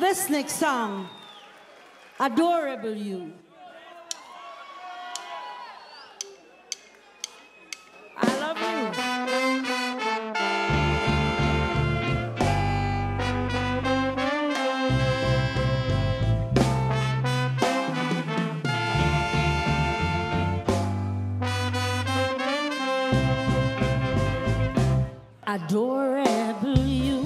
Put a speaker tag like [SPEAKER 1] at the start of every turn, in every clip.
[SPEAKER 1] This next song, Adorable You. I love you. Adorable you.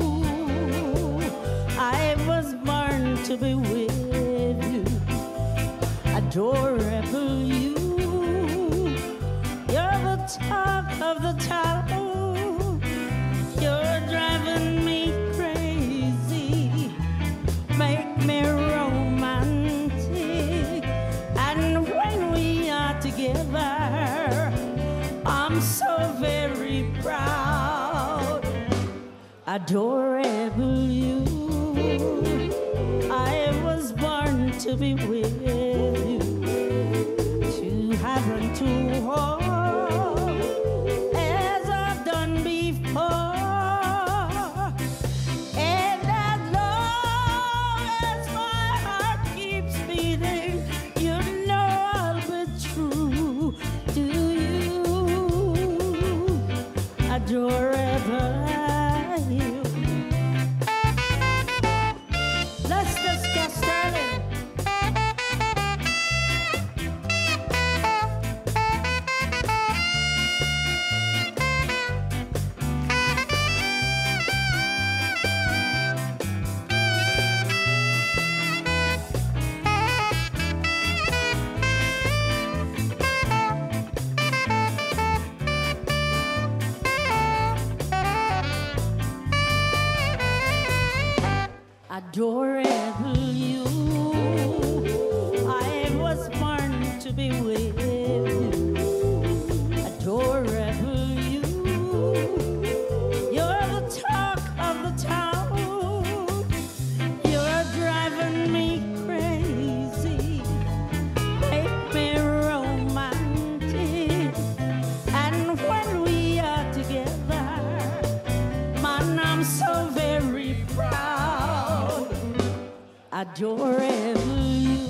[SPEAKER 1] To be with you. Adorable you. You're the talk of the town. You're driving me crazy. Make me romantic. And when we are together, I'm so very proud. Adorable you. To be with you, to have and to hold, as I've done before. And as long as my heart keeps beating, you know I'll be true to you. Adorable you. Adorable Adorable you.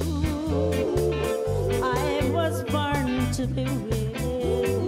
[SPEAKER 1] I was born to be with.